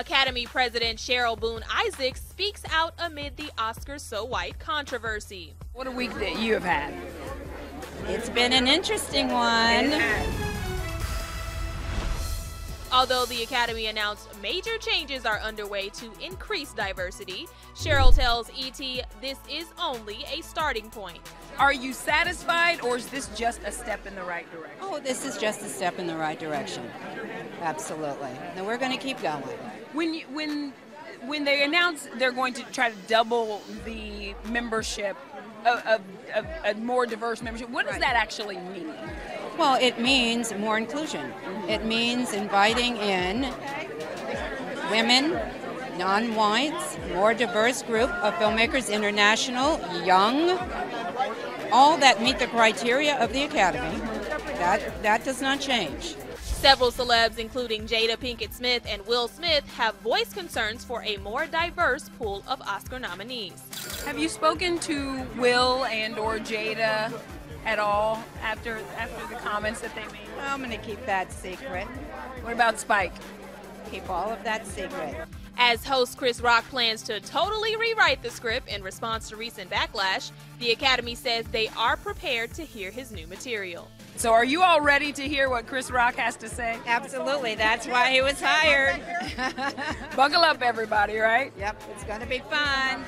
Academy President Cheryl Boone Isaacs speaks out amid the Oscars So White controversy. What a week that you have had. It's been an interesting one. Although the Academy announced major changes are underway to increase diversity, Cheryl tells ET this is only a starting point. Are you satisfied or is this just a step in the right direction? Oh, this is just a step in the right direction. Absolutely. And we're going to keep going. When you, when when they announce they're going to try to double the membership of, a more diverse membership, what does that actually mean? Well, it means more inclusion. It means inviting in women, non whites, more diverse group of filmmakers, international, young, all that meet the criteria of the Academy. That, that does not change. Several celebs, including Jada Pinkett Smith and Will Smith, have voiced concerns for a more diverse pool of Oscar nominees. Have you spoken to Will and or Jada at all after after the comments that they made? I'm going to keep that secret. What about Spike? Keep all of that secret. As host Chris Rock plans to totally rewrite the script in response to recent backlash, the Academy says they are prepared to hear his new material. So, are you all ready to hear what Chris Rock has to say? Absolutely. That's why he was hired. Buckle up, everybody, right? Yep, it's going to be fun.